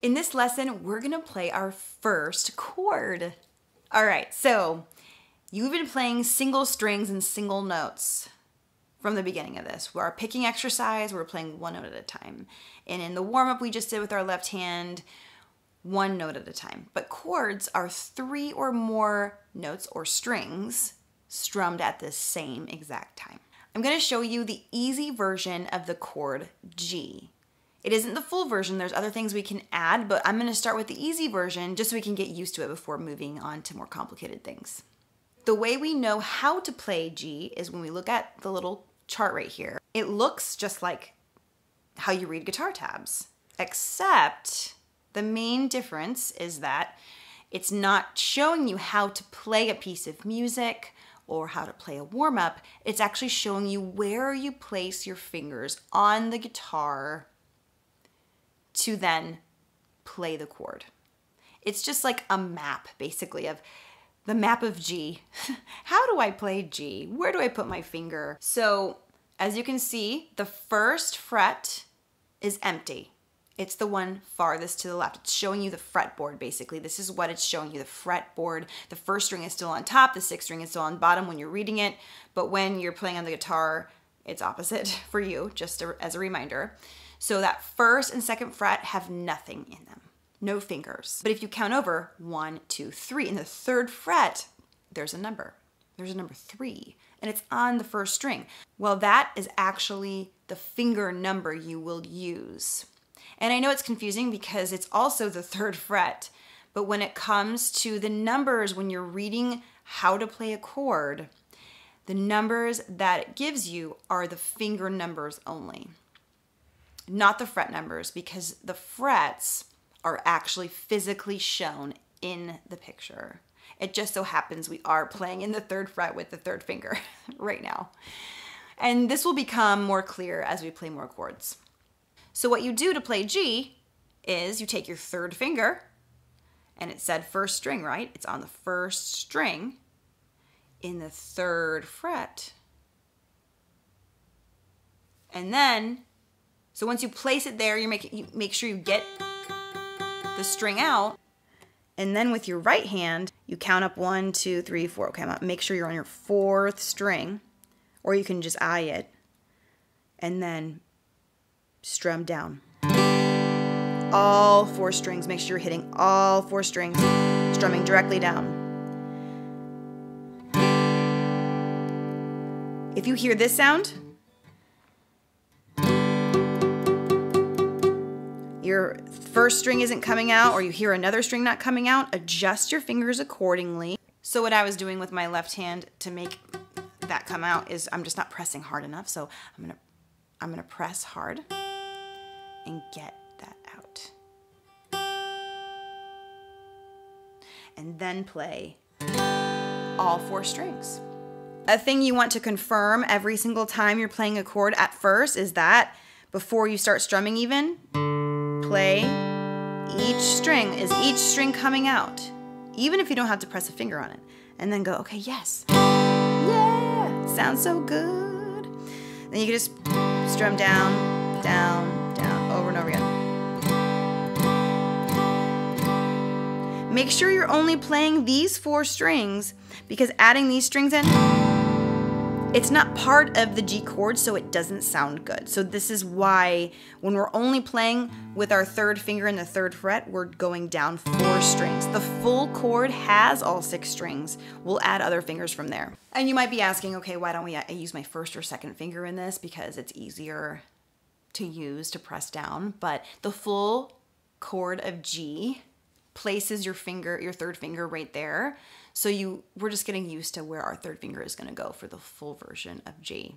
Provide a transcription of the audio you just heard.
In this lesson, we're gonna play our first chord. All right, so you've been playing single strings and single notes from the beginning of this. We're our picking exercise, we're playing one note at a time. And in the warm up we just did with our left hand, one note at a time. But chords are three or more notes or strings strummed at the same exact time. I'm gonna show you the easy version of the chord G. It isn't the full version, there's other things we can add, but I'm gonna start with the easy version just so we can get used to it before moving on to more complicated things. The way we know how to play G is when we look at the little chart right here. It looks just like how you read guitar tabs, except the main difference is that it's not showing you how to play a piece of music or how to play a warm up. It's actually showing you where you place your fingers on the guitar to then play the chord. It's just like a map, basically, of the map of G. How do I play G? Where do I put my finger? So, as you can see, the first fret is empty. It's the one farthest to the left. It's showing you the fretboard, basically. This is what it's showing you, the fretboard. The first string is still on top, the sixth string is still on bottom when you're reading it, but when you're playing on the guitar, it's opposite for you, just as a reminder. So that first and second fret have nothing in them, no fingers. But if you count over one, two, three, in the third fret, there's a number. There's a number three, and it's on the first string. Well, that is actually the finger number you will use. And I know it's confusing because it's also the third fret, but when it comes to the numbers, when you're reading how to play a chord, the numbers that it gives you are the finger numbers only not the fret numbers because the frets are actually physically shown in the picture. It just so happens we are playing in the third fret with the third finger right now. And this will become more clear as we play more chords. So what you do to play G is you take your third finger, and it said first string, right? It's on the first string in the third fret. And then so once you place it there, you make, you make sure you get the string out. And then with your right hand, you count up one, two, three, four. Okay, make sure you're on your fourth string, or you can just eye it. And then strum down. All four strings. Make sure you're hitting all four strings, strumming directly down. If you hear this sound, your first string isn't coming out or you hear another string not coming out, adjust your fingers accordingly. So what I was doing with my left hand to make that come out is I'm just not pressing hard enough. So I'm gonna, I'm gonna press hard and get that out. And then play all four strings. A thing you want to confirm every single time you're playing a chord at first is that before you start strumming even, play each string. Is each string coming out? Even if you don't have to press a finger on it. And then go, okay, yes. Yeah, sounds so good. Then you can just strum down, down, down, over and over again. Make sure you're only playing these four strings because adding these strings in it's not part of the G chord, so it doesn't sound good. So this is why when we're only playing with our third finger in the third fret, we're going down four strings. The full chord has all six strings. We'll add other fingers from there. And you might be asking, okay, why don't we I use my first or second finger in this? Because it's easier to use to press down, but the full chord of G places your finger, your third finger right there. So you we're just getting used to where our third finger is going to go for the full version of G.